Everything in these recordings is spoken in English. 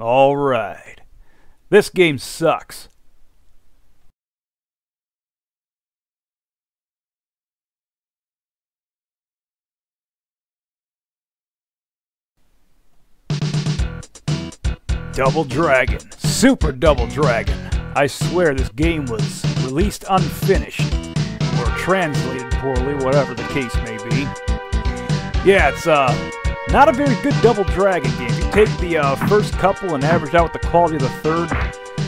Alright. This game sucks. Double Dragon. Super Double Dragon. I swear this game was released unfinished, or translated poorly, whatever the case may be. Yeah, it's uh, not a very good Double Dragon game. You take the uh, first couple and average out with the quality of the third,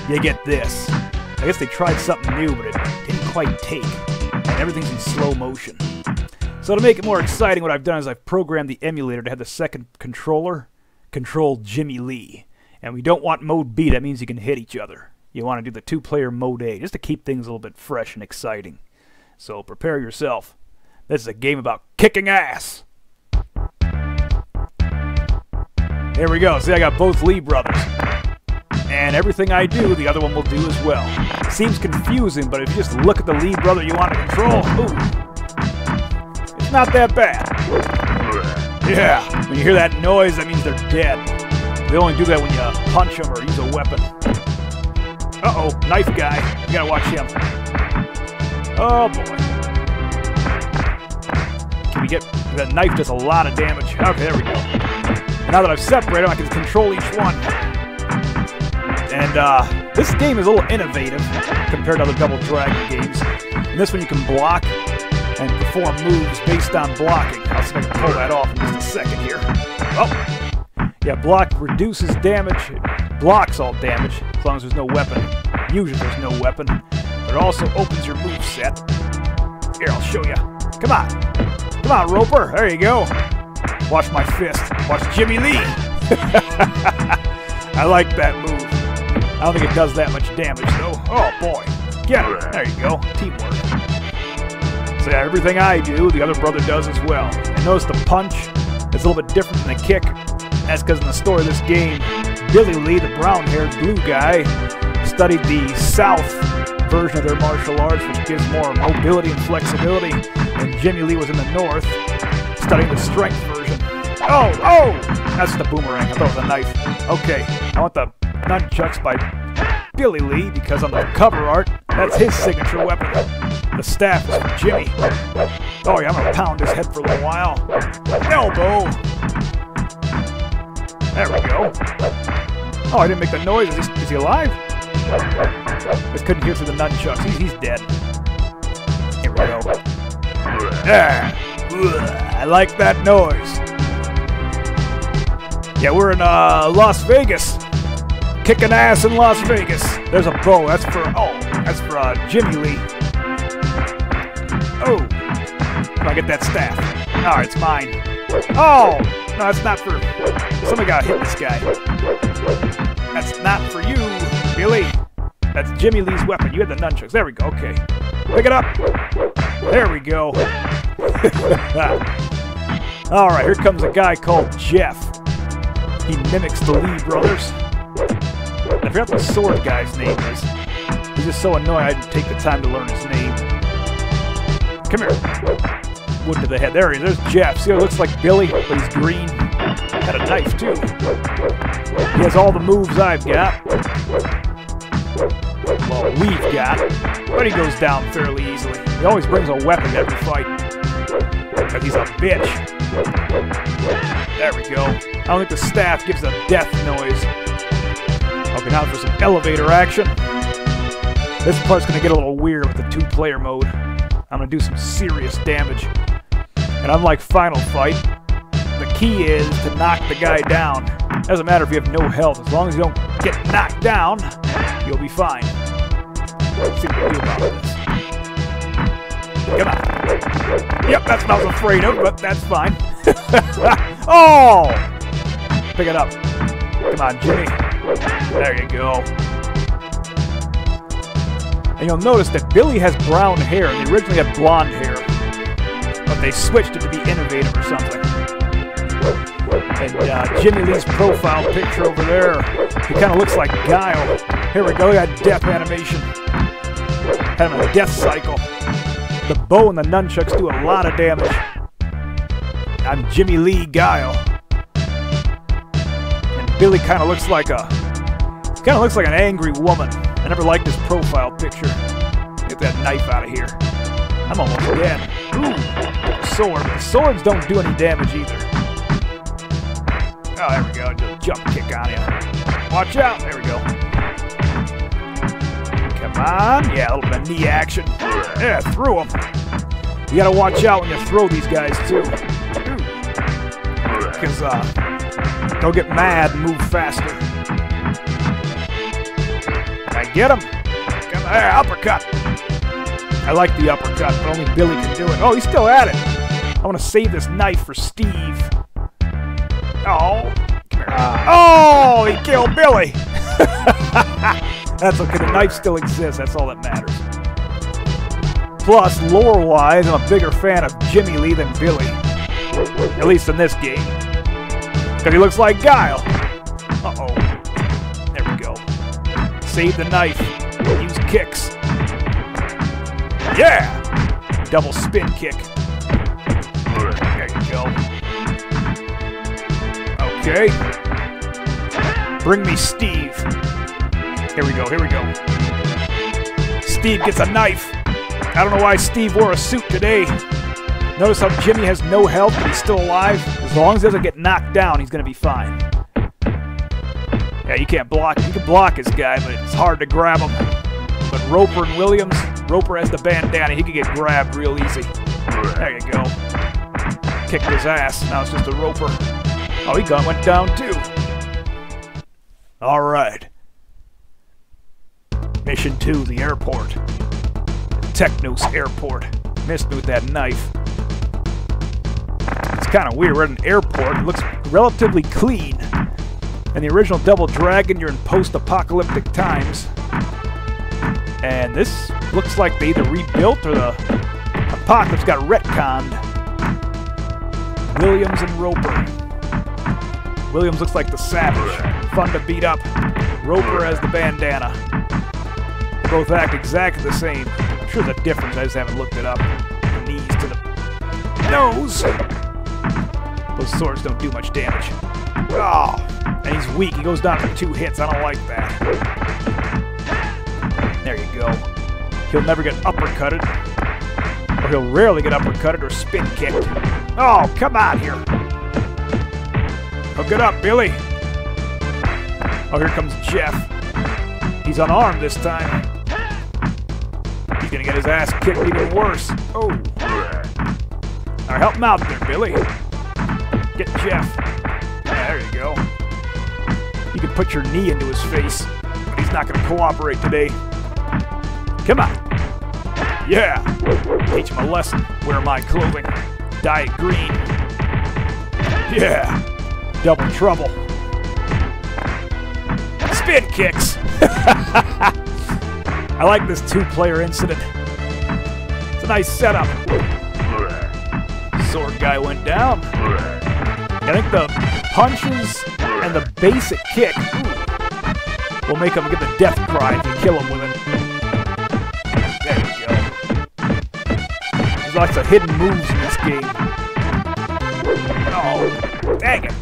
you get this. I guess they tried something new, but it didn't quite take. And everything's in slow motion. So to make it more exciting, what I've done is I've programmed the emulator to have the second controller control Jimmy Lee. And we don't want mode B, that means you can hit each other. You want to do the two-player mode A, just to keep things a little bit fresh and exciting. So prepare yourself. This is a game about kicking ass. There we go. See, I got both Lee brothers. And everything I do, the other one will do as well. Seems confusing, but if you just look at the Lee brother you want to control, ooh, it's not that bad. Yeah, when you hear that noise, that means they're dead. They only do that when you punch them or use a weapon. Uh-oh, knife guy. You gotta watch him. Oh, boy. Can we get... That knife does a lot of damage. Okay, there we go. Now that I've separated them, I can control each one. And, uh, this game is a little innovative compared to other Double Dragon games. In this one, you can block and perform moves based on blocking. I'll see if I can pull that off in just a second here. Oh! Yeah, block reduces damage. It blocks all damage as long as there's no weapon. Usually there's no weapon. But it also opens your move set. Here, I'll show you. Come on. Come on, Roper. There you go. Watch my fist. Watch Jimmy Lee. I like that move. I don't think it does that much damage, though. Oh, boy. Get. There you go. Teamwork. So yeah, everything I do, the other brother does as well. And notice the punch is a little bit different than the kick. That's because in the story of this game, Billy Lee, the brown-haired blue guy, studied the South version of their martial arts, which gives more mobility and flexibility. And Jimmy Lee was in the North, studying the strength version. Oh, oh! That's the boomerang. I thought it was a knife. Okay, I want the nunchucks by Billy Lee because on the cover art, that's his signature weapon. The staff is for Jimmy. Oh yeah, I'm gonna pound his head for a little while. Elbow! There we go. Oh, I didn't make the noise. Is he, is he alive? Just couldn't hear through the nunchucks. He's, he's dead. Here we go. Yeah. I like that noise. Yeah, we're in uh, Las Vegas. Kicking ass in Las Vegas. There's a bow. That's for, oh, that's for uh, Jimmy Lee. Oh. Can I get that staff? All right, it's mine. Oh, no, that's not for, somebody got hit this guy. That's not for you, Billy. That's Jimmy Lee's weapon. You had the nunchucks. There we go. Okay. Pick it up. There we go. All right, here comes a guy called Jeff. He mimics the Lee brothers. I forgot the sword guy's name is. He's just so annoying I didn't take the time to learn his name. Come here. Wood to the head. There he is. There's Jeff. See how it looks like Billy, but he's green. Got a knife, too. He has all the moves I've got. Well, we've got. But he goes down fairly easily. He always brings a weapon every fight. Because he's a bitch. There we go. I don't think the staff gives a death noise. Okay, now for some elevator action. This part's gonna get a little weird with the two-player mode. I'm gonna do some serious damage. And unlike Final Fight, the key is to knock the guy down. Doesn't matter if you have no health, as long as you don't get knocked down, you'll be fine. Let's see what we do about this. Come on. Yep, that's what I was afraid of, but that's fine. oh! Pick it up. Come on, Jimmy. There you go. And you'll notice that Billy has brown hair. They originally had blonde hair. But they switched it to be innovative or something. And uh, Jimmy Lee's profile picture over there, he kind of looks like Guile. Here we go, we got death animation. Him a death cycle. The bow and the nunchucks do a lot of damage. I'm Jimmy Lee Guile. Billy kind of looks like a kind of looks like an angry woman. I never liked his profile picture. Get that knife out of here. I'm almost dead. Ooh, sword. Swords don't do any damage either. Oh, there we go. Just jump kick on you. Watch out. There we go. Come on. Yeah, a little bit of knee action. Yeah, threw him. You gotta watch out when you throw these guys, too. Because, uh, they'll get mad move faster. I get him. Come there, uppercut. I like the uppercut, but only Billy can do it. Oh, he's still at it. I want to save this knife for Steve. Oh, Oh, he killed Billy. That's okay. The knife still exists. That's all that matters. Plus, lore-wise, I'm a bigger fan of Jimmy Lee than Billy. At least in this game. Because he looks like Guile. Uh-oh. There we go. Save the knife. Use kicks. Yeah! Double spin kick. There you go. Okay. Bring me Steve. Here we go, here we go. Steve gets a knife. I don't know why Steve wore a suit today. Notice how Jimmy has no health, but he's still alive? As long as he doesn't get knocked down, he's going to be fine. Yeah, you can't block. You can block his guy, but it's hard to grab him. But Roper and Williams, Roper has the bandana. He can get grabbed real easy. There you go. Kicked his ass. Now it's just a Roper. Oh, he got went down too. All right. Mission 2, the airport. Technos Airport. Missed me with that knife. It's kind of weird. We're at an airport. It looks relatively clean. In the original Double Dragon, you're in post-apocalyptic times. And this looks like they either rebuilt or the apocalypse got retconned. Williams and Roper. Williams looks like the savage. Fun to beat up. Roper has the bandana. They both act exactly the same. I'm sure the difference, I just haven't looked it up. Knees to the nose. Those swords don't do much damage. Oh, and he's weak. He goes down for two hits. I don't like that. There you go. He'll never get uppercutted. Or he'll rarely get uppercutted or spin kicked. Oh, come on here. Hook it up, Billy. Oh, here comes Jeff. He's unarmed this time. He's gonna get his ass kicked even worse. Oh. Now help him out there, Billy. Jeff. There you go. You can put your knee into his face, but he's not gonna cooperate today. Come on. Yeah. Teach him a lesson. Wear my clothing. Dye it green. Yeah. Double trouble. Spin kicks. I like this two-player incident. It's a nice setup. Sword guy went down. I think the punches and the basic kick will make him get the death cry if you kill him with it. There you go. There's lots of hidden moves in this game. Oh, dang it.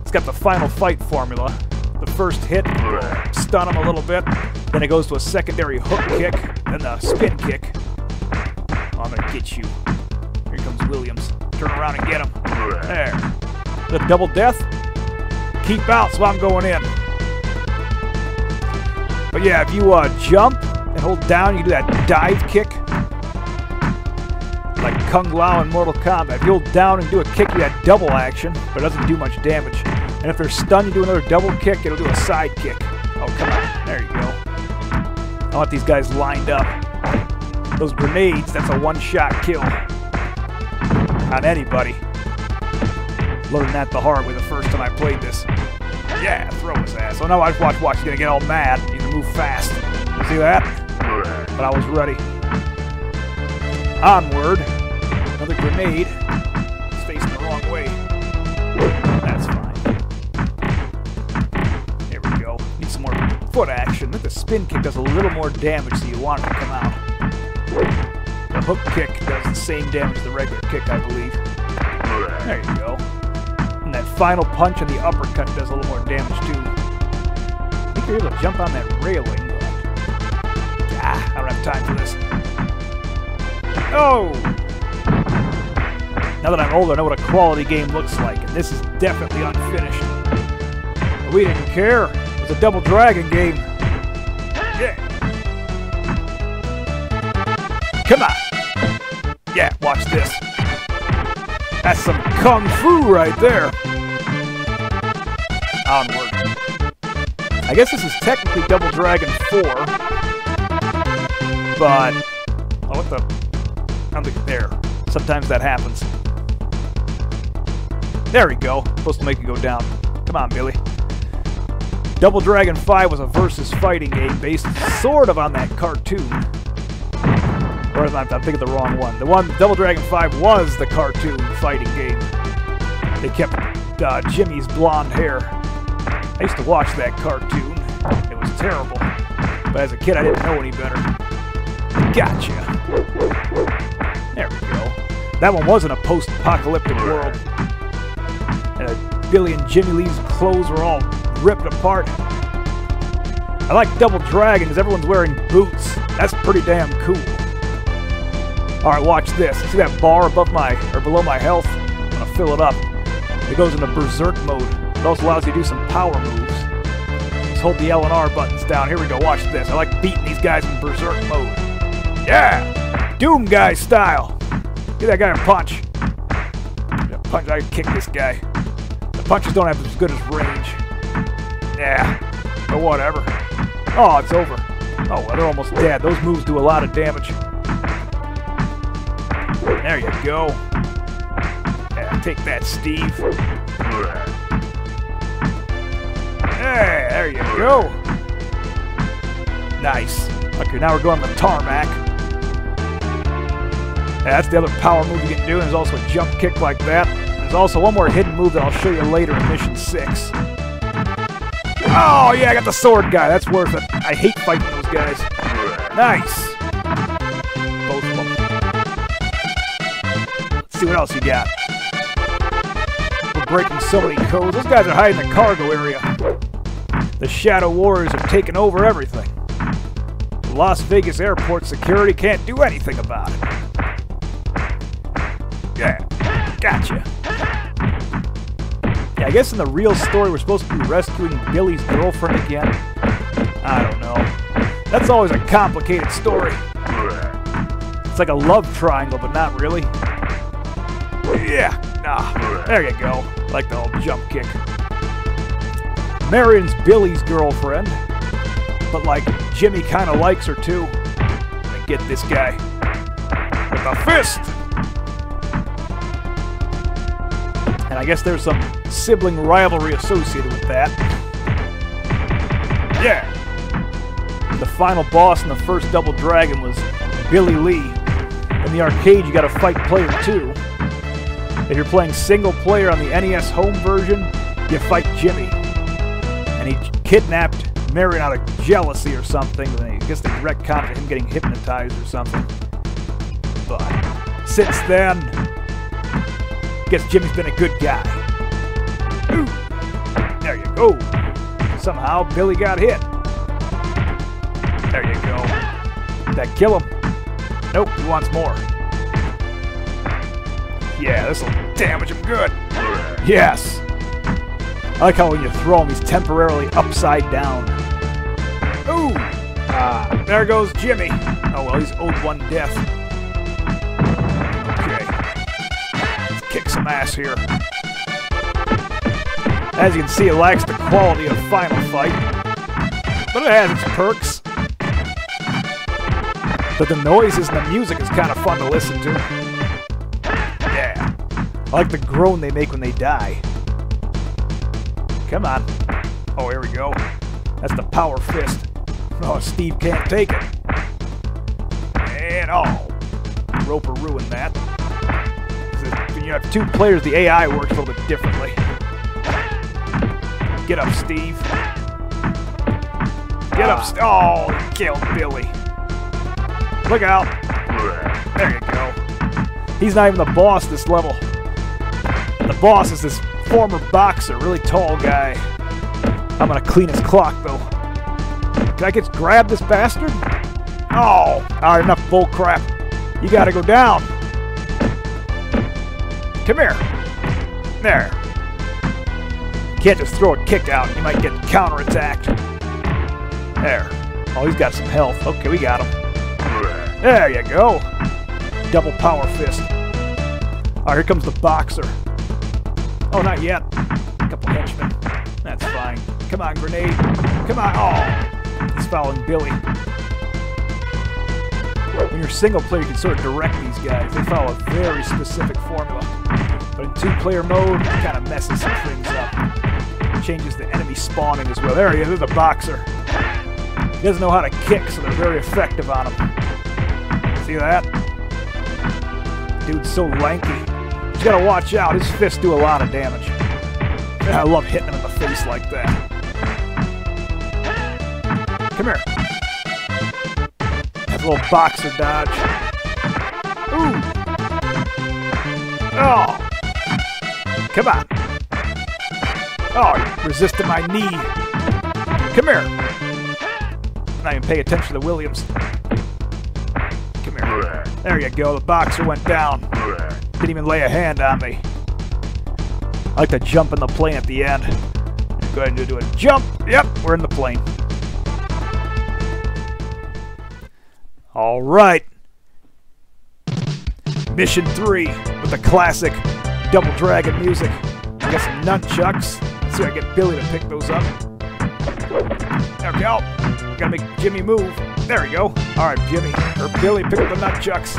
It's got the final fight formula. The first hit, stun him a little bit, then it goes to a secondary hook kick, then the spin kick. Oh, I'm gonna get you. Here comes Williams. Turn around and get him. There. The double death. Keep out, so I'm going in. But yeah, if you uh, jump and hold down, you do that dive kick. Like Kung Lao in Mortal Kombat. If you hold down and do a kick, you get double action, but it doesn't do much damage. And if they're stunned, you do another double kick, it'll do a side kick. Oh, come on. There you go. I want these guys lined up. Those grenades, that's a one-shot kill. On anybody. Learned that the hard way the first time I played this. Yeah, throw his ass. Oh no, I watch, watch. He's gonna get all mad. He's gonna move fast. See that? But I was ready. Onward. Another grenade. It's facing the wrong way. That's fine. There we go. Need some more foot action. Think the spin kick does a little more damage, so you want it to come out. The hook kick does the same damage as the regular kick, I believe. There you go. Final punch and the uppercut does a little more damage too. I think you're able to jump on that railing. Ah, I don't have time for this. Oh! Now that I'm older, I know what a quality game looks like, and this is definitely unfinished. But we didn't care. It was a Double Dragon game. Yeah. Come on. Yeah, watch this. That's some kung fu right there. Onward. I guess this is technically Double Dragon 4. But... Oh, what the... I don't think there. Sometimes that happens. There we go. Supposed to make it go down. Come on, Billy. Double Dragon 5 was a versus fighting game based sort of on that cartoon. Or I'm, I'm thinking the wrong one. The one, Double Dragon 5 was the cartoon fighting game. They kept uh, Jimmy's blonde hair. I used to watch that cartoon. It was terrible. But as a kid, I didn't know any better. Gotcha. There we go. That one wasn't a post-apocalyptic world. And Billy and Jimmy Lee's clothes were all ripped apart. I like Double Dragon because everyone's wearing boots. That's pretty damn cool. Alright, watch this. See that bar above my, or below my health? I'm gonna fill it up. It goes into Berserk mode. It also allows you to do some power moves. Just hold the L and R buttons down. Here we go, watch this. I like beating these guys in Berserk mode. Yeah! Doom guy style. Give that guy a punch. A punch, I kick this guy. The punches don't have as good as range. Yeah, but whatever. Oh, it's over. Oh, well, they're almost dead. Those moves do a lot of damage. There you go. Yeah, take that, Steve. There you go. Nice. Okay, now we're going on the tarmac. Yeah, that's the other power move you can do, there's also a jump kick like that. There's also one more hidden move that I'll show you later in Mission 6. Oh, yeah, I got the sword guy. That's worth it. I hate fighting those guys. Nice. Both of them. Let's see what else you got. We're breaking so many codes. Those guys are hiding in the cargo area. The Shadow Warriors have taken over everything. Las Vegas airport security can't do anything about it. Yeah, gotcha. Yeah, I guess in the real story we're supposed to be rescuing Billy's girlfriend again. I don't know. That's always a complicated story. It's like a love triangle, but not really. Yeah, nah. There you go. Like the old jump kick. Marion's Billy's girlfriend, but like Jimmy kind of likes her too. And get this guy with a fist. And I guess there's some sibling rivalry associated with that. Yeah. The final boss in the first Double Dragon was Billy Lee. In the arcade, you got to fight player two. If you're playing single player on the NES home version, you fight Jimmy. And he kidnapped Marion out of jealousy or something. I guess they retconned him getting hypnotized or something. But since then, guess Jimmy's been a good guy. There you go. Somehow Billy got hit. There you go. Did that kill him? Nope, he wants more. Yeah, this'll damage him good. Yes. I like how when you throw him, he's temporarily upside down. Ooh! Ah, there goes Jimmy. Oh well, he's owed one death. Okay. Let's kick some ass here. As you can see, it lacks the quality of Final Fight, but it has its perks. But the noises and the music is kind of fun to listen to. Yeah. I like the groan they make when they die. Come on. Oh, here we go. That's the power fist. Oh, Steve can't take it. And oh, Roper ruined that. When you have two players, the AI works a little bit differently. Get up, Steve. Get up, ah. St Oh, he killed Billy. Look out. There you go. He's not even the boss this level. The boss is this former boxer, really tall guy. I'm gonna clean his clock, though. Can I just grab this bastard? Oh, alright, enough bull crap. You gotta go down. Come here. There. Can't just throw a kick out. You might get counterattacked. There. Oh, he's got some health. Okay, we got him. There you go. Double power fist. Alright, here comes the boxer. Oh, not yet. That's fine. Come on, grenade. Come on. Oh, he's following Billy. When you're single player, you can sort of direct these guys. They follow a very specific formula. But in two-player mode, it kind of messes some things up. Changes the enemy spawning as well. There he is, there's a boxer. He doesn't know how to kick, so they're very effective on him. See that? Dude's so lanky. You gotta watch out. His fists do a lot of damage. I love hitting him face like that. Come here. That little boxer dodge. Ooh. Oh. Come on. Oh, resisting my knee. Come here. I'm Not even pay attention to Williams. Come here. There you go. The boxer went down. Didn't even lay a hand on me. I like to jump in the plane at the end. Go ahead and do a jump. Yep, we're in the plane. All right. Mission 3 with the classic Double Dragon music. I got some nunchucks. Let's see if I get Billy to pick those up. There we go. Gotta make Jimmy move. There we go. Alright, Jimmy. Or Billy, pick up the nunchucks.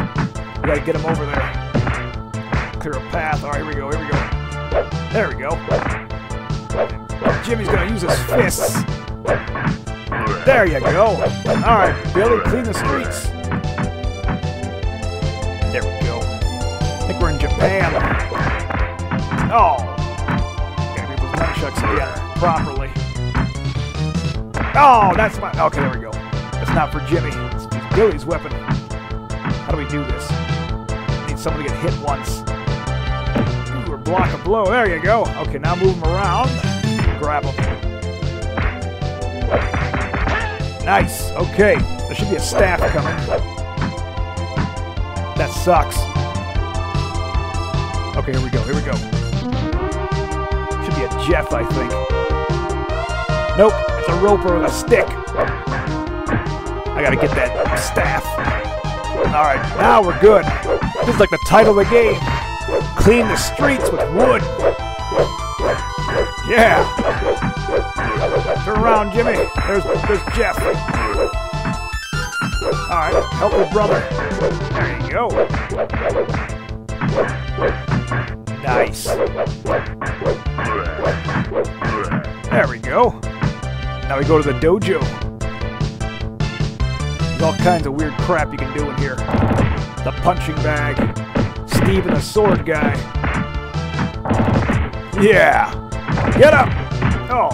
We gotta get him over there. Clear a path. Alright, here we go, here we go. There we go. Jimmy's gonna use his fists. There you go. Alright, Billy, clean the streets. There we go. I think we're in Japan. Oh. Gotta get those nunchucks together properly. Oh, that's my. Okay, there we go. That's not for Jimmy. It's Billy's weapon. How do we do this? Need someone to get hit once. Ooh, or block a blow. There you go. Okay, now move him around. Grab. Nice. Okay. There should be a staff coming. That sucks. Okay, here we go. Here we go. Should be a Jeff, I think. Nope. It's a roper with a stick. I gotta get that staff. Alright, now we're good. This is like the title of the game. Clean the streets with wood. Yeah. Turn around, Jimmy. There's there's Jeff. Alright, help your brother. There you go. Nice. There we go. Now we go to the dojo. There's all kinds of weird crap you can do in here. The punching bag. Steve and the sword guy. Yeah. Get up. Oh,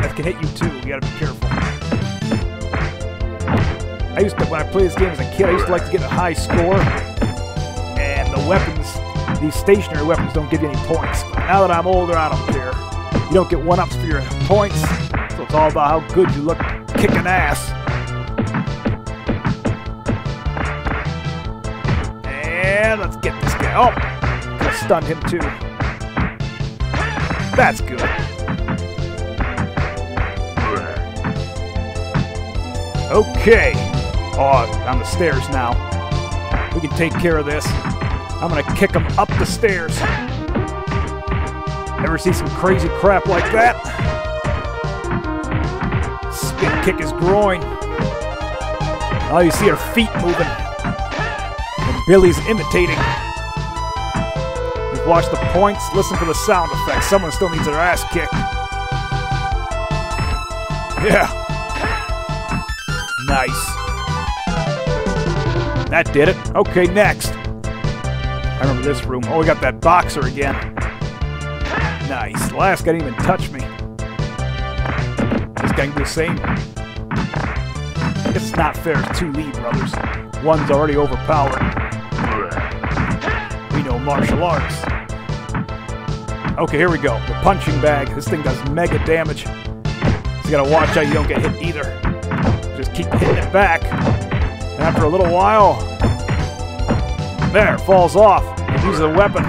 that can hit you too. You gotta be careful. I used to, when I played this game as a kid, I used to like to get a high score. And the weapons, these stationary weapons don't give you any points. But now that I'm older, I don't care. You don't get one-ups for your points. So it's all about how good you look kicking ass. And let's get this guy. Oh, stunned him too. That's good. Okay. Oh, on the stairs now. We can take care of this. I'm gonna kick him up the stairs. Ever see some crazy crap like that? Spin kick his groin. All you see are feet moving. And Billy's imitating. We've the points, listen for the sound effects. Someone still needs their ass kicked. Yeah. Nice. That did it. Okay, next. I remember this room. Oh, we got that boxer again. Nice. Last guy didn't even touch me. This guy can do the same. It's not fair. Two Lee brothers. One's already overpowered. We know martial arts. Okay, here we go. The punching bag. This thing does mega damage. So you gotta watch out you don't get hit either. Just keep hitting it back. And after a little while, there, falls off. Uses a weapon.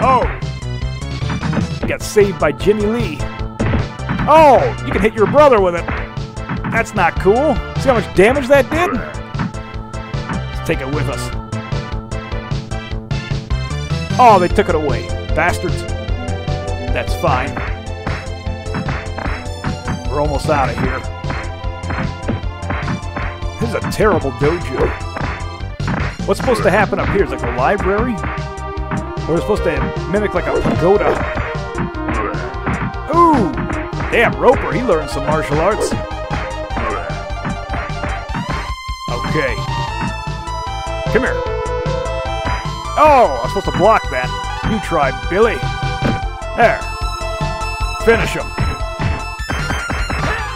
Oh! Got saved by Jimmy Lee. Oh! You can hit your brother with it. That's not cool. See how much damage that did? Let's take it with us. Oh, they took it away. Bastards. That's fine. We're almost out of here. This is a terrible dojo. What's supposed to happen up here? Is like a library? Or is supposed to mimic like a pagoda? Ooh! Damn, Roper, he learned some martial arts. Okay. Come here. Oh, I'm supposed to block. You try, Billy. There. Finish him.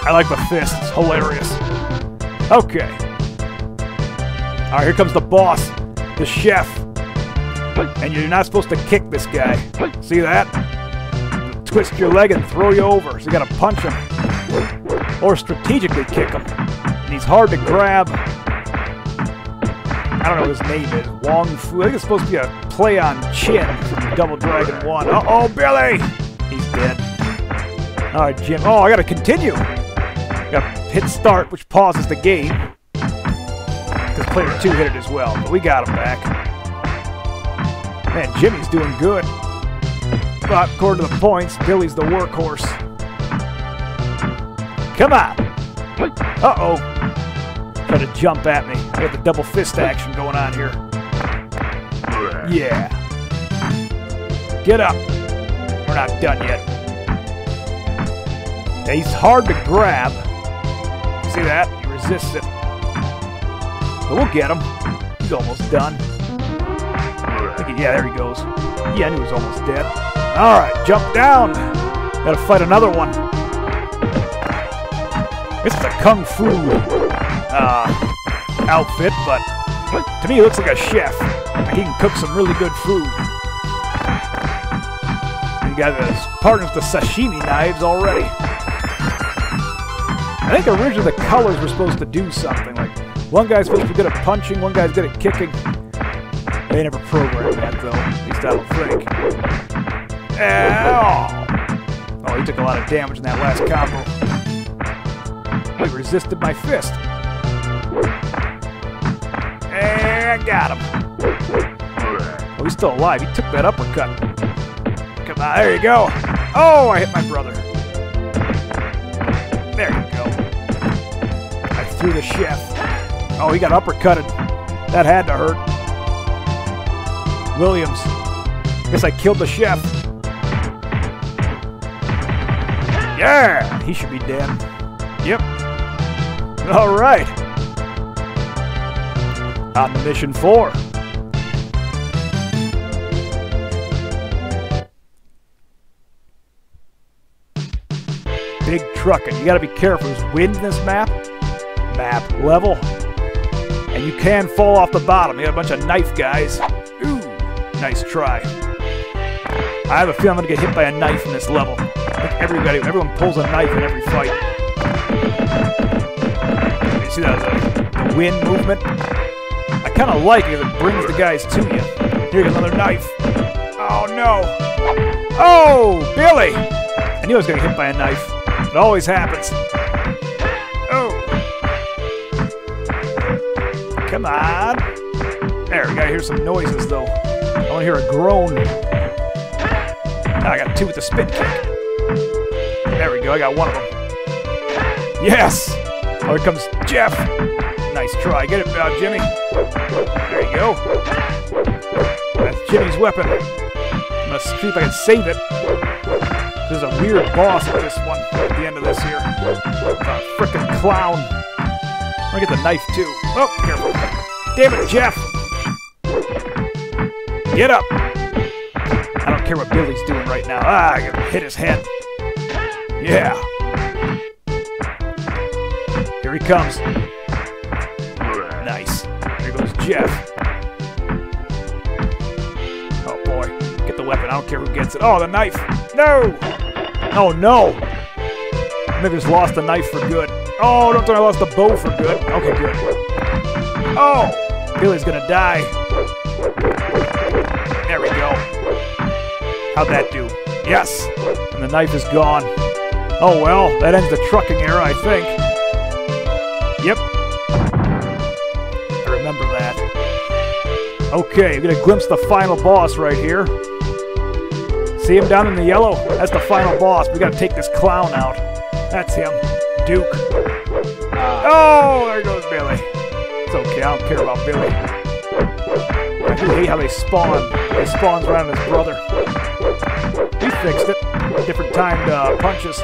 I like the fist. It's hilarious. Okay. Alright, here comes the boss. The chef. And you're not supposed to kick this guy. See that? Twist your leg and throw you over. So you gotta punch him. Or strategically kick him. And he's hard to grab. I don't know what his name is. Wong Fu. I think it's supposed to be a play on Chin from Double Dragon 1. Uh-oh, Billy! He's dead. Alright, Jim. Oh, I gotta continue. Got hit start, which pauses the game. Because player 2 hit it as well. But we got him back. Man, Jimmy's doing good. But according to the points, Billy's the workhorse. Come on! Uh-oh. Try to jump at me. I got the double fist action going on here. Yeah. Get up. We're not done yet. Yeah, he's hard to grab. See that? He resists it. But we'll get him. He's almost done. Yeah, there he goes. Yeah, I knew he was almost dead. Alright, jump down. Gotta fight another one. This is a kung fu uh, outfit, but to me it looks like a chef. He can cook some really good food. You got his partners the sashimi knives already. I think originally the colors were supposed to do something. Like one guy's supposed to be good at punching, one guy's good at kicking. They never programmed that though. At least I don't think. Ow! Oh, he took a lot of damage in that last combo. He resisted my fist. And I got him. Oh, he's still alive. He took that uppercut. Come on, there you go. Oh, I hit my brother. There you go. I threw the chef. Oh, he got uppercutted. That had to hurt. Williams. Guess I killed the chef. Yeah, he should be dead. Yep. All right. On to mission four. Big trucking. You got to be careful. There's wind in this map. Map level. And you can fall off the bottom. You got a bunch of knife guys. Ooh, nice try. I have a feeling I'm gonna get hit by a knife in this level. everybody, everyone pulls a knife in every fight. You see that a wind movement? I kind of like it because it brings the guys to you. Here's another knife. Oh no! Oh, Billy! I knew I was gonna get hit by a knife. It always happens. Oh! Come on! There, we gotta hear some noises though. I want to hear a groan. I got two with the spin kick. There we go, I got one of them. Yes! Oh, here comes Jeff. Nice try. Get it, uh, Jimmy. There you go. That's Jimmy's weapon. I'm gonna see if I can save it. There's a weird boss at this one, this here. a frickin' clown. I'm gonna get the knife too. Oh, careful. Damn it, Jeff! Get up! I don't care what Billy's doing right now. Ah, gotta hit his head. Yeah. Here he comes. Nice. Here goes Jeff. Oh boy. Get the weapon. I don't care who gets it. Oh, the knife. No! Oh no! Just lost the knife for good. Oh, don't me I lost the bow for good. Okay, good. Oh! Billy's gonna die. There we go. How'd that do? Yes! And the knife is gone. Oh well, that ends the trucking era, I think. Yep. I remember that. Okay, we get a glimpse the final boss right here. See him down in the yellow? That's the final boss. We gotta take this clown out. That's him. Duke. Oh, there goes Billy. It's okay, I don't care about Billy. I do hate how they spawn. They spawns around his brother. He fixed it. Different timed uh, punches.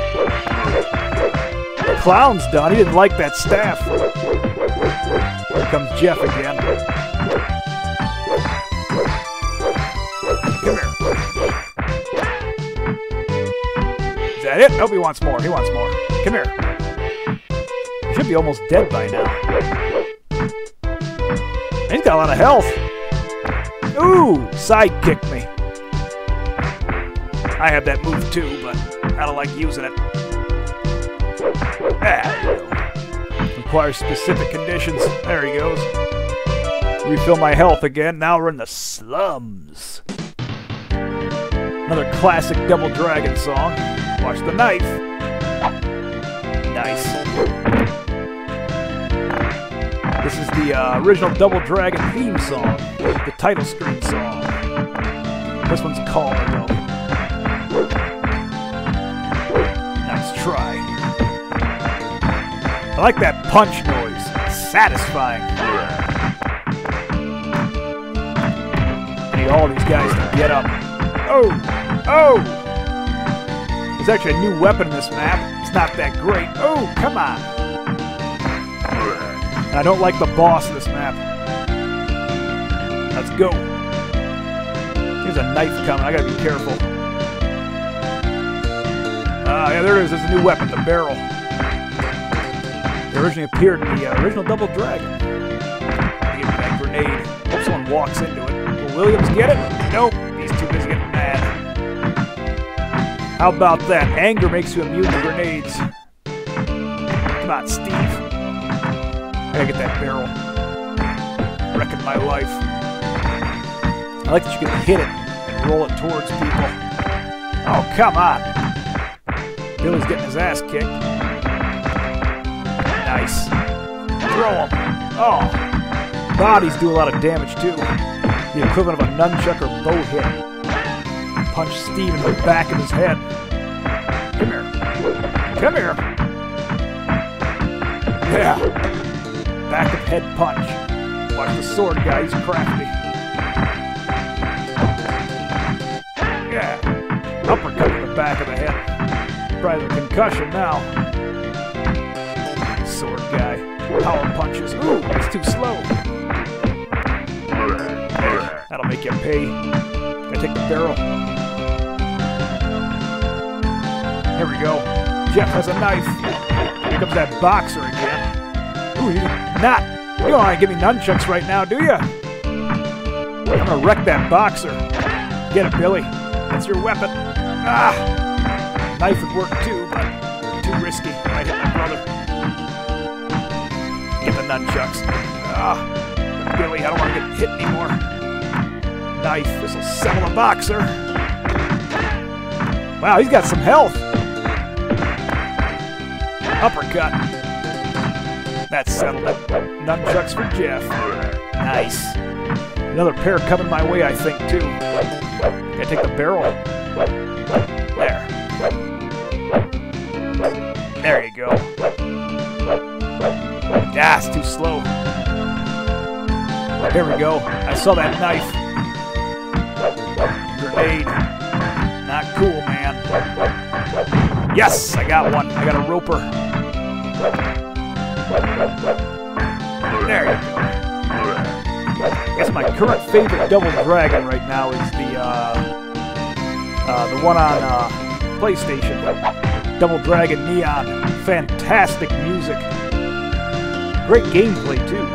The clown's done. He didn't like that staff. Here comes Jeff again. That it? Nope, he wants more. He wants more. Come here. He should be almost dead by now. He's got a lot of health. Ooh, sidekick me. I have that move too, but I don't like using it. Ah, Requires specific conditions. There he goes. Refill my health again. Now we're in the slums. Another classic Double Dragon song. Watch the knife. Nice. This is the uh, original Double Dragon theme song, the title screen song. This one's calmer though. Nice try. I like that punch noise. Satisfying. I need all these guys to get up. Oh! Oh! There's actually a new weapon in this map. It's not that great. Oh, come on! I don't like the boss of this map. Let's go. There's a knife coming. I gotta be careful. Ah, yeah, there it is. There's a new weapon, the barrel. It originally appeared in the uh, original Double Dragon. Get that grenade. Hope someone walks into it. Will Williams get it? Nope. He's too busy getting. How about that? Anger makes you immune to grenades. Come on, Steve. I gotta get that barrel. Wrecking my life. I like that you can hit it and roll it towards people. Oh, come on. Billy's getting his ass kicked. Nice. Throw him. Oh. Bodies do a lot of damage, too. The equivalent of a nunchuck or bow hit. Punch Steve in the back of his head. Come here. Come here. Yeah. Back of head punch. Watch the sword guy, he's crafty. Yeah. Uppercut in the back of the head. Probably a concussion now. Sword guy. Power punches. Ooh, it's too slow. That'll make you pay. Gotta take the barrel. Here we go. Jeff has a knife. Here comes that boxer again. Ooh, not. You don't want to give me nunchucks right now, do you? I'm gonna wreck that boxer. Get it, Billy. That's your weapon. Ah! Knife would work too, but too risky. Might hit my brother. Get the nunchucks. Ah! Billy, I don't want to get hit anymore. Knife. This'll settle the boxer. Wow, he's got some health. Uppercut. That settled. Nunchucks for Jeff. Nice. Another pair coming my way, I think, too. Gotta take the barrel. There. There you go. Ah, it's too slow. There we go. I saw that knife. Grenade. Not cool, man. Yes, I got one. I got a roper. There you go. I guess my current favorite Double Dragon right now is the uh, uh, the one on uh, PlayStation. Double Dragon Neon. Fantastic music. Great gameplay too.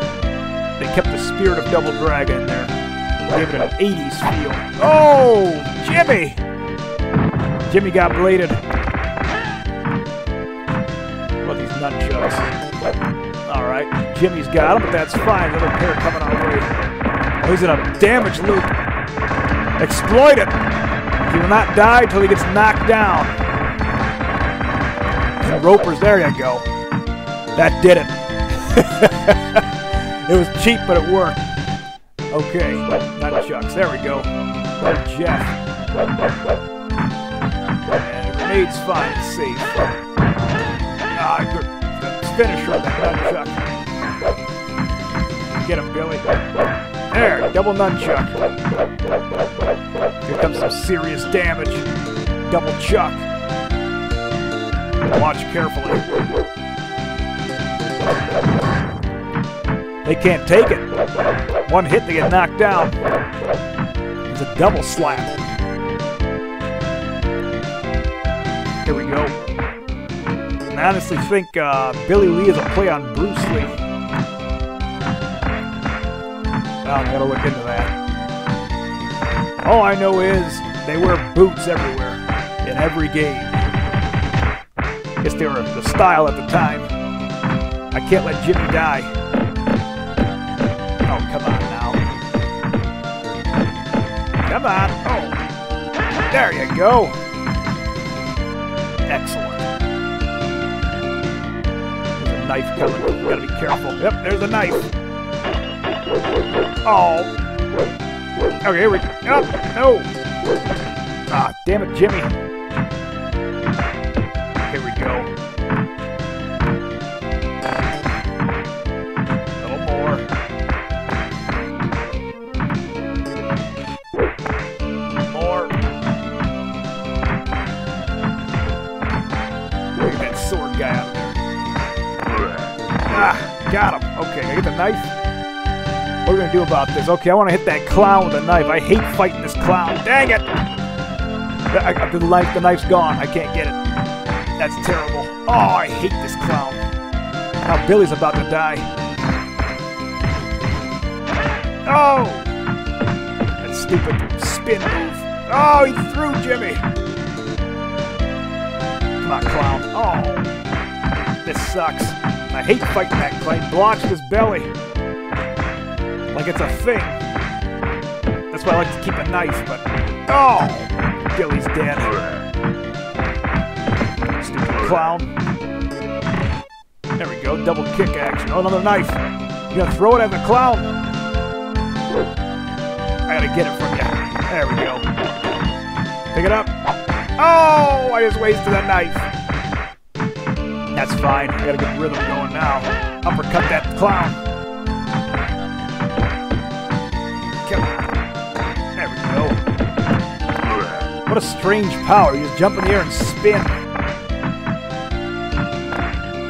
They kept the spirit of Double Dragon in there. Gave it an 80s feel. Oh, Jimmy! Jimmy got bladed. Jimmy's got him, but that's fine. Another pair coming our way. Oh, he's in a damage loop. Exploit it! He will not die until he gets knocked down. And Roper's there you go. That did it. it was cheap, but it worked. Okay, nunchucks. There we go. Oh, Jeff. And the grenade's fine. It's safe. Ah, good. Finish with that nunchuck. Get him, Billy. There, double nunchuck. Here comes some serious damage. Double chuck. Watch carefully. They can't take it. One hit, they get knocked down. It's a double slap. Here we go. I honestly think uh, Billy Lee is a play on Bruce Lee. Well, I gotta look into that. All I know is they wear boots everywhere, in every game. Guess they were the style at the time. I can't let Jimmy die. Oh, come on now. Come on. Oh, there you go. Excellent. There's a knife coming. Gotta be careful. Yep, there's a knife. Oh. Okay, here we go. Oh, no. Ah, damn it, Jimmy. Here we go. A little more. More. That guy out there. Ah, got him. Okay, I get the knife. Do about this? Okay, I want to hit that clown with a knife. I hate fighting this clown. Dang it! I, the knife, the knife's gone. I can't get it. That's terrible. Oh, I hate this clown. Now Billy's about to die. Oh! That stupid spin move. Oh, he threw Jimmy. Come on, clown. Oh, this sucks. I hate fighting that clown. Blocks his belly like it's a thing. That's why I like to keep a knife, but... Oh! Billy's dead. Stupid clown. There we go, double kick action. Oh, another knife. You gonna throw it at the clown? I gotta get it from you. There we go. Pick it up. Oh! I just wasted a knife. That's fine. I got a good rhythm going now. Uppercut that clown. What a strange power. You jump in the air and spin.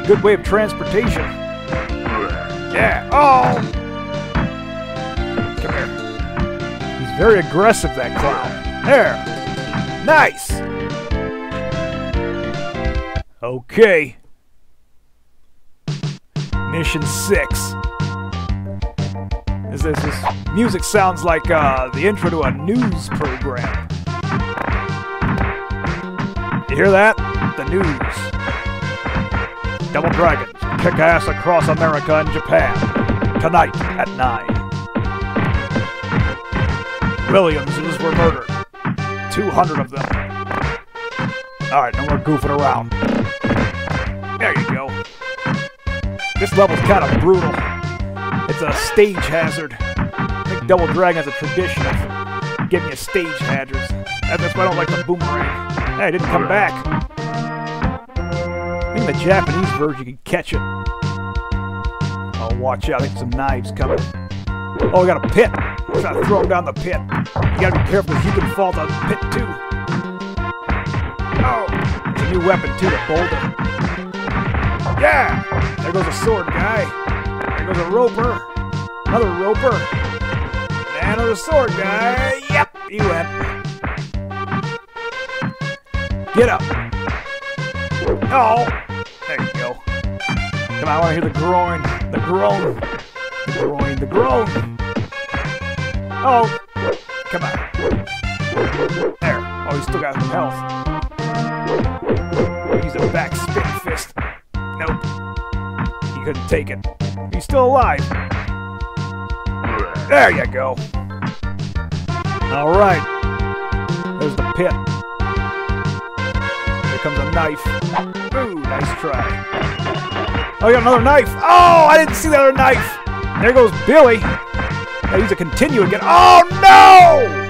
Good way of transportation. Yeah. Oh! Come here. He's very aggressive, that clown. There. Nice. Okay. Mission 6. This, this, this music sounds like uh, the intro to a news program. You hear that? The news. Double Dragons kick ass across America and Japan. Tonight at 9. Williamses were murdered. 200 of them. Alright, no more goofing around. There you go. This level's kind of brutal. It's a stage hazard. I think Double Dragon has a tradition of giving you stage hazards. That's why I don't like the boomerang. Hey, didn't come back. I think the Japanese version you can catch it. Oh, watch out. Think some knives coming. Oh, we got a pit. Try to throw him down the pit. You gotta be careful because you can fall down the pit too. Oh, it's a new weapon too, the boulder. Yeah! There goes a sword guy. There goes a roper. Another roper. And another sword guy. Yep, he went. Get up. Oh, there you go. Come on, I want to hear the groin. The groan. The groin, the groan. Oh, come on. There. Oh, he's still got some health. He's a back spin fist. Nope. He couldn't take it. He's still alive. There you go. All right. There's the pit. Comes a knife. Ooh, nice try. Oh, you got another knife. Oh, I didn't see the other knife. There goes Billy. Now use a continue again. Oh, no!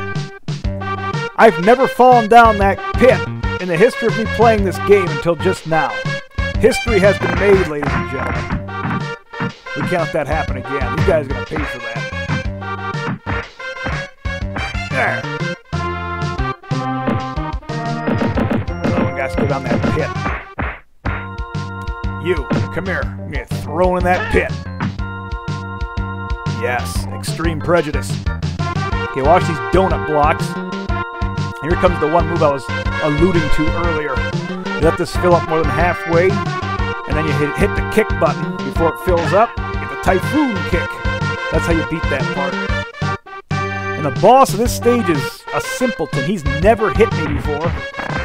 I've never fallen down that pit in the history of me playing this game until just now. History has been made, ladies and gentlemen. We can't let that happen again. You guys are going to pay for that. There. Go down that pit. You, come here. I'm throw in that pit. Yes, extreme prejudice. Okay, watch these donut blocks. Here comes the one move I was alluding to earlier. You let this fill up more than halfway, and then you hit, hit the kick button before it fills up. Get the typhoon kick. That's how you beat that part. And the boss of this stage is a simpleton. He's never hit me before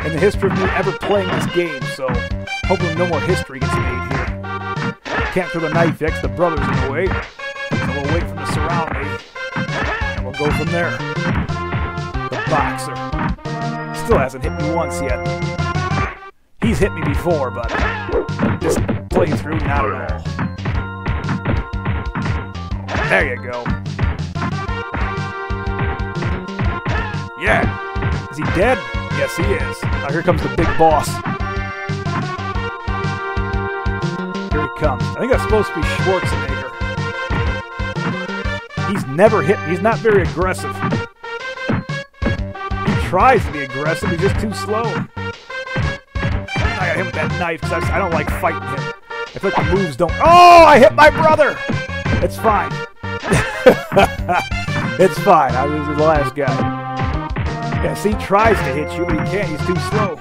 in the history of me ever playing this game, so hopefully no more history gets made here. Can't throw the knife yet, the brother's in the way. So we'll wait for him to surround me, and we'll go from there. The boxer. Still hasn't hit me once yet. He's hit me before, but this playthrough, not at all. There you go. Yeah. Is he dead? Yes, he is. Now here comes the big boss. Here he comes. I think that's supposed to be Schwarzenegger. He's never hit. He's not very aggressive. He tries to be aggressive. He's just too slow. I got him with that knife because I, don't like fighting him. I feel like the moves don't... Oh, I hit my brother! It's fine. it's fine. I was the last guy. Yes, he tries to hit you, but he can't. He's too slow.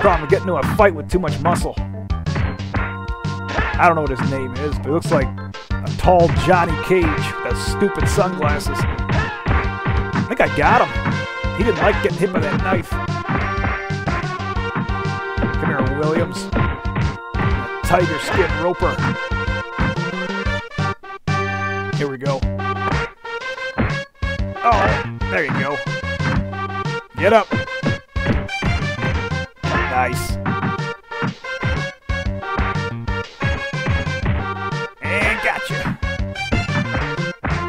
Problem, getting into a fight with too much muscle. I don't know what his name is, but it looks like a tall Johnny Cage with those stupid sunglasses. I think I got him. He didn't like getting hit by that knife. Come here, Williams. Tiger skin roper. Here we go. There you go. Get up. Nice. And gotcha.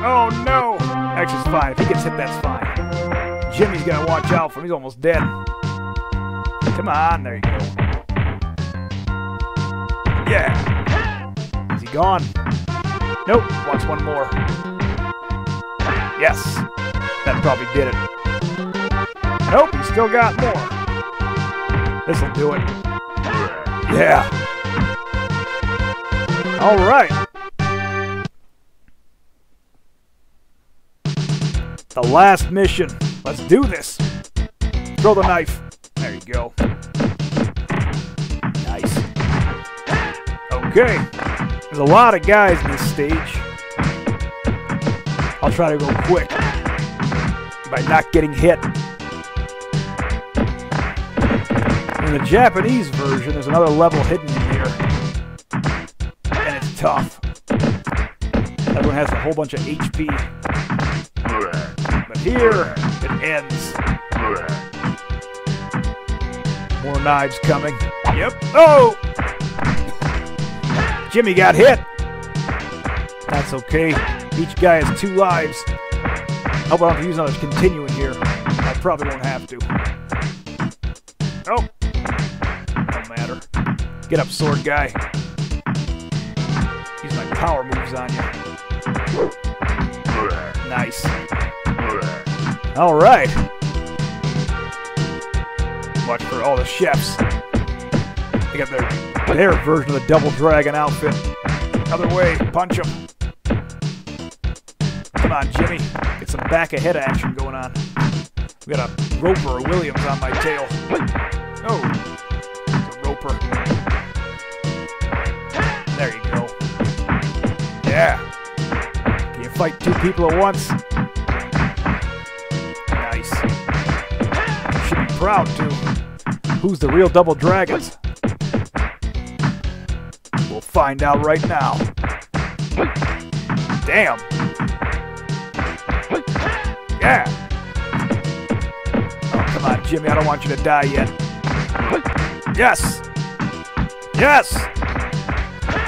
Oh no! Actually, it's fine. If he gets hit, that's fine. Jimmy's gotta watch out for him. He's almost dead. Come on, there you go. Yeah. Is he gone? Nope. Watch one more. Yes. That probably did it. Nope, he still got more. This'll do it. Yeah. All right. The last mission. Let's do this. Throw the knife. There you go. Nice. Okay. There's a lot of guys in this stage. I'll try to go quick by not getting hit. In the Japanese version, there's another level hidden in here. And it's tough. Everyone has a whole bunch of HP. But here, it ends. More knives coming. Yep. Oh! Jimmy got hit. That's okay. Each guy has two lives. Oh, I don't have to use another continuing here. I probably won't have to. Oh. Don't matter. Get up, sword guy. Use my power moves on you. Nice. Alright. Watch for all the chefs. They got their, their version of the Double Dragon outfit. Other way, punch them. Come on, Jimmy. Some back ahead action going on. We got a Roper Williams on my tail. Oh, Roper. There you go. Yeah. Can you fight two people at once? Nice. Should be proud too. Who's the real Double Dragons? We'll find out right now. Damn. Yeah. Oh, come on, Jimmy. I don't want you to die yet. Yes. Yes.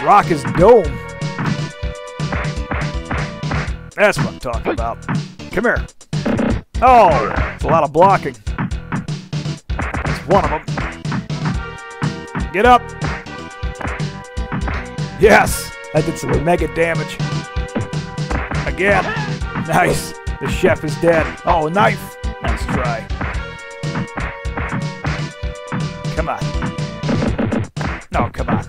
Rock his dome. That's what I'm talking about. Come here. Oh, it's a lot of blocking. That's one of them. Get up. Yes, I did some mega damage. Again. Nice. The chef is dead. Oh, a knife. Nice try. Come on. No, come on.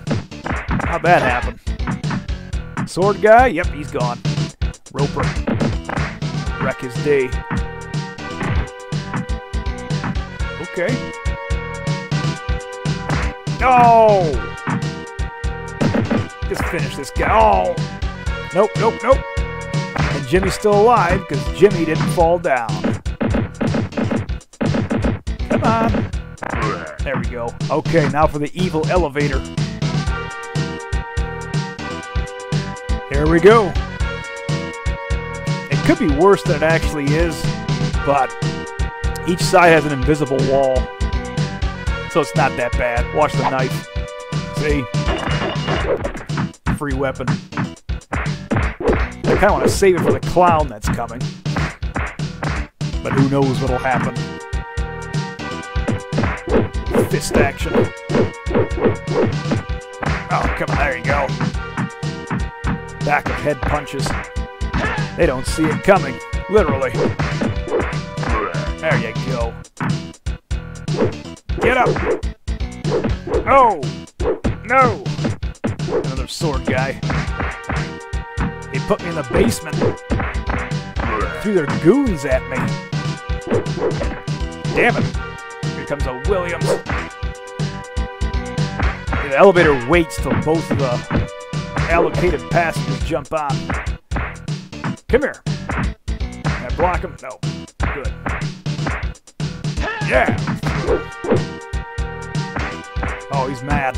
How'd that happen? Sword guy? Yep, he's gone. Roper. Wreck his day. Okay. No! Just finish this guy. Oh! Nope, nope, nope. Jimmy's still alive because Jimmy didn't fall down. Come on. There we go. Okay, now for the evil elevator. Here we go. It could be worse than it actually is, but each side has an invisible wall. So it's not that bad. Watch the knife. See? Free weapon. I kind of want to save it for the clown that's coming. But who knows what'll happen. Fist action. Oh, come on, there you go. Back of head punches. They don't see it coming. Literally. There you go. Get up! Oh! No! Another sword guy. Put me in the basement. Threw their goons at me. Damn it. Here comes a Williams. The elevator waits till both of the allocated passengers jump on. Come here. Can I block him? No. Good. Yeah! Oh, he's mad.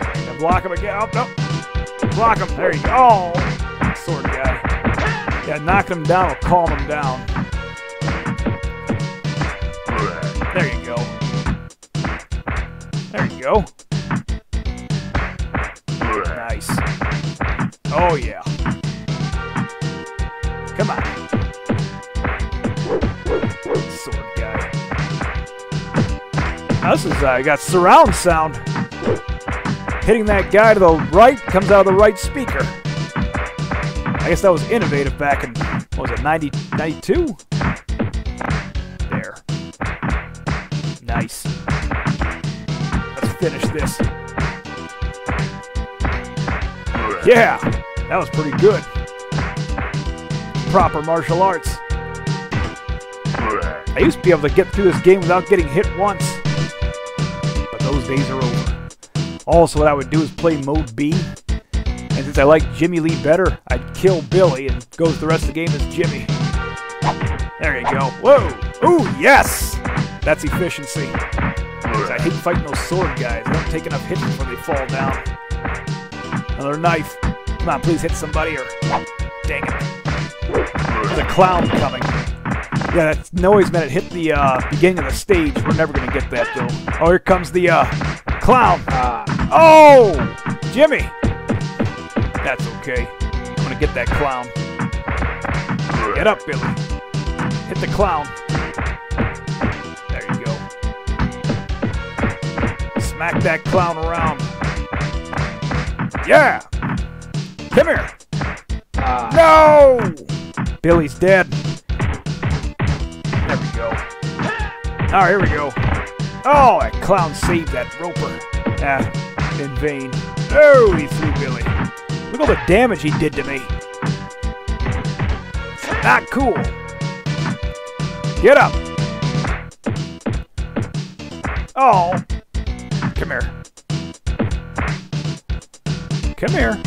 Can I block him again? Oh, no. Block him. There you go. Oh. Sword guy. Yeah, knocking him down will calm him down. There you go. There you go. Nice. Oh, yeah. Come on. Sword guy. Now this is, uh, got surround sound. Hitting that guy to the right comes out of the right speaker. I guess that was innovative back in, what was it, 90, 92? There. Nice. Let's finish this. Yeah, that was pretty good. Proper martial arts. I used to be able to get through this game without getting hit once. But those days are over. Also, what I would do is play Mode B. And since I like Jimmy Lee better, I'd kill Billy and goes the rest of the game as Jimmy. There you go. Whoa! Ooh, yes! That's efficiency. I hate fighting those sword guys. They don't take enough hits before they fall down. Another knife. Come on, please hit somebody or... Dang it. There's a clown coming. Yeah, that noise meant it hit the uh, beginning of the stage. We're never going to get that, though. Oh, here comes the uh, clown. Oh! Jimmy! That's okay. To get that clown. Get up, Billy. Hit the clown. There you go. Smack that clown around. Yeah! Come here! No! Billy's dead. There we go. Oh, here we go. Oh, that clown saved that roper. Ah, in vain. Oh, he threw Billy. Look at all the damage he did to me. Not cool. Get up. Oh. Come here. Come here.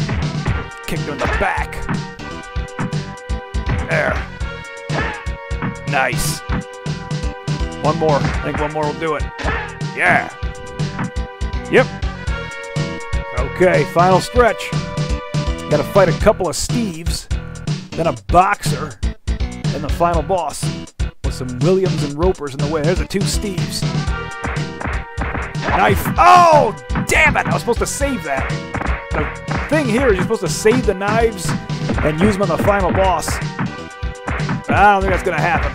Kicked him in the back. There. Nice. One more. I think one more will do it. Yeah. Yep. Okay, final stretch. Gotta fight a couple of Steves, then a boxer, and the final boss with some Williams and Ropers in the way. There's the two Steves. Knife. Oh, damn it! I was supposed to save that. The thing here is you're supposed to save the knives and use them on the final boss. I don't think that's gonna happen.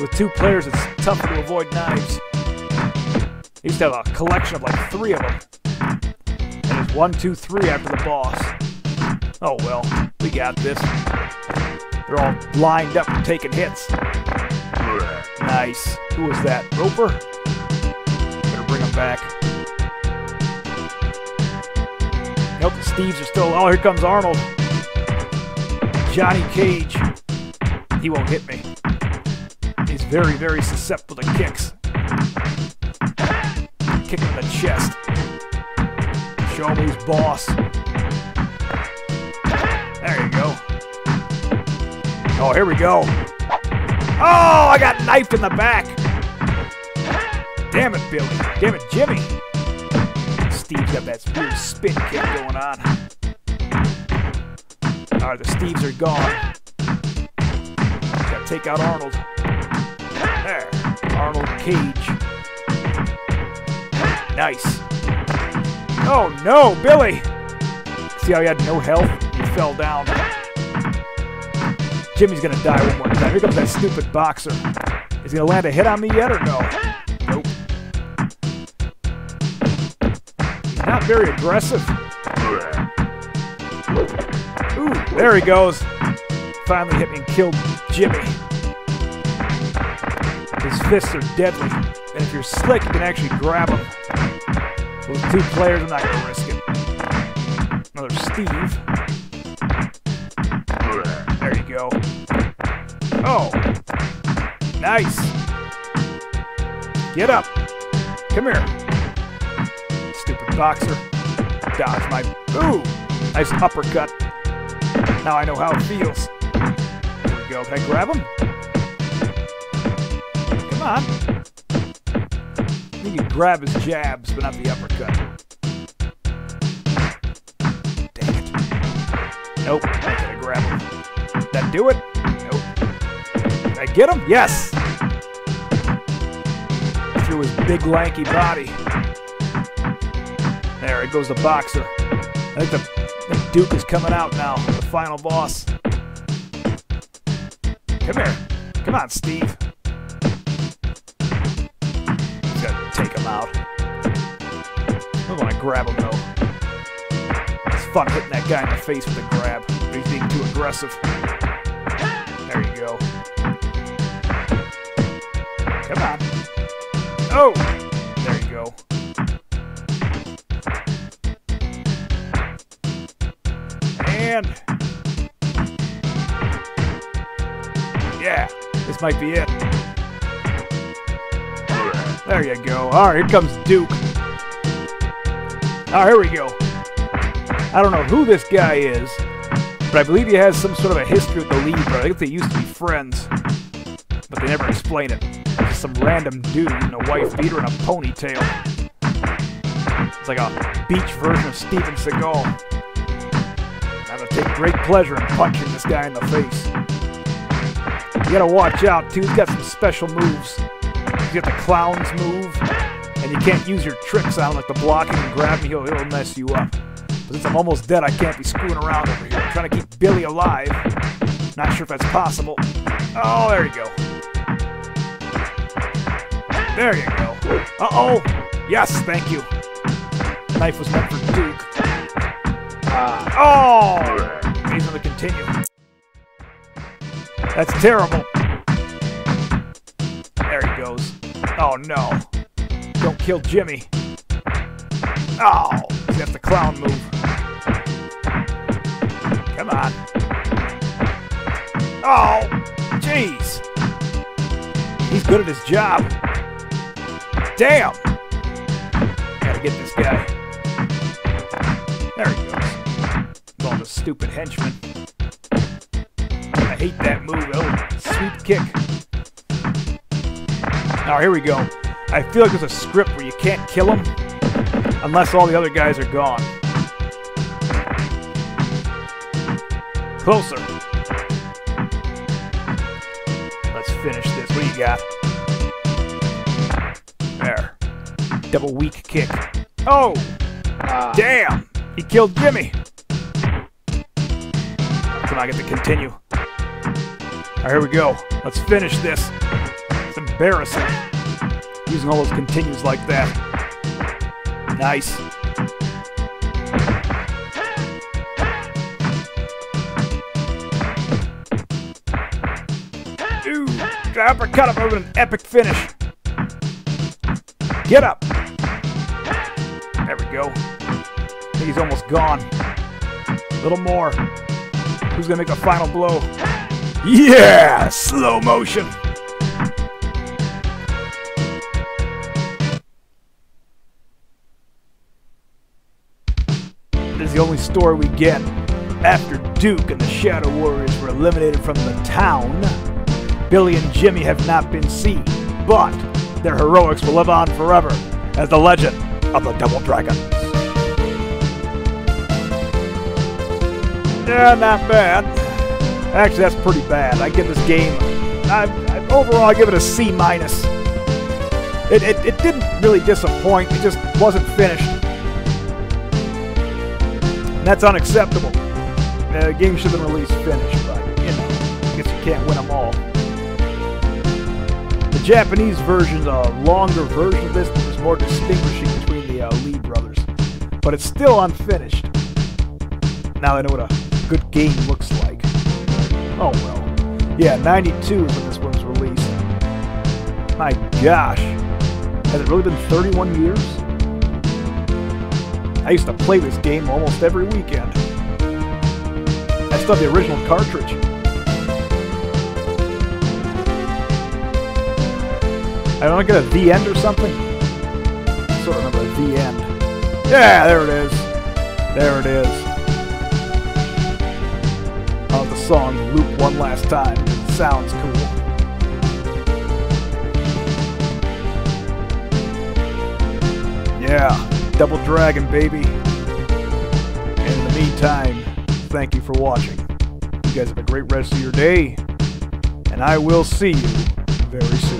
With two players, it's tougher to avoid knives. I used to have a collection of like three of them. And it's one, two, three after the boss. Oh well, we got this. They're all lined up and taking hits. Nice. Who was that? Roper? Better bring him back. Nope, the Steves are still. Oh, here comes Arnold. Johnny Cage. He won't hit me. He's very, very susceptible to kicks. Kick in the chest. Show him who's boss. Oh, here we go. Oh, I got knifed in the back. Damn it, Billy. Damn it, Jimmy. Steve's got that weird spin kick going on. Alright, the Steves are gone. Gotta take out Arnold. There. Arnold Cage. Nice. Oh no, Billy! See how he had no health? He fell down. Jimmy's gonna die one more time. Here comes that stupid boxer. Is he gonna land a hit on me yet or no? Nope. He's not very aggressive. Ooh, there he goes. Finally hit me and killed Jimmy. His fists are deadly. And if you're slick, you can actually grab them. With two players, I'm not gonna risk it. Another Steve. There go. Oh. Nice. Get up. Come here. Stupid boxer. Dodge my. Ooh. Nice uppercut. Now I know how it feels. Here we go. Can I grab him? Come on. You can grab his jabs, but not the uppercut. Dang it. Nope. I gotta grab him. Do it? Nope. Did I get him? Yes! Through his big lanky body. There, it goes the boxer. I think the, the Duke is coming out now, the final boss. Come here. Come on, Steve. He's gotta take him out. I want to grab him though. It's fun hitting that guy in the face with a grab, but he's being too aggressive. Come on. Oh! There you go. And yeah, this might be it. There you go. All right, here comes Duke. Oh, here we go. I don't know who this guy is, but I believe he has some sort of a history with the but I think they used to be friends. But they never explain it. Just some random dude in a wife beater and a ponytail. It's like a beach version of Steven Seagal. I'm gonna take great pleasure in punching this guy in the face. You gotta watch out too, he's got some special moves. You got the clown's move, and you can't use your tricks on like the blocking and grabbing, he'll, he'll mess you up. But since I'm almost dead, I can't be screwing around over here. I'm trying to keep Billy alive. Not sure if that's possible. Oh, there you go. There you go. Uh-oh! Yes, thank you. Knife was meant for Duke. Ah. Oh! He's gonna continue. That's terrible. There he goes. Oh no. Don't kill Jimmy. Oh, he that's the clown move. Come on. Oh, jeez. He's good at his job. Damn! Gotta get this guy. There he goes. All the stupid henchmen. I hate that move. Oh, sweet kick. Now, here we go. I feel like there's a script where you can't kill him unless all the other guys are gone. Closer. Let's finish this. What do you got? Double weak kick. Oh! Damn! He killed Jimmy! So now I get to continue. Alright, here we go. Let's finish this. It's embarrassing. Using all those continues like that. Nice. Dude, Ooh, uppercut up over an epic finish. Get up. There we go. He's almost gone. A little more. Who's gonna make a final blow? Yeah! Slow motion. This is the only story we get. After Duke and the Shadow Warriors were eliminated from the town, Billy and Jimmy have not been seen, but their heroics will live on forever as the legend of the Double Dragons. Yeah, not bad. Actually, that's pretty bad. I give this game, I, I, overall, I give it a C minus. It, it, it didn't really disappoint. It just wasn't finished. And that's unacceptable. Uh, the game should have been released finished, but you know, I guess you can't win them all. The Japanese version's a longer version of this. There's more distinguishing uh, Lee brothers, but it's still unfinished. Now I know what a good game looks like. Oh well. Yeah, 92 is when this one was released. My gosh. Has it really been 31 years? I used to play this game almost every weekend. I still have the original cartridge. I don't get a the end or something. The end. Yeah, there it is. There it is. I'll the song loop one last time. Sounds cool. Yeah, Double Dragon, baby. And in the meantime, thank you for watching. You guys have a great rest of your day, and I will see you very soon.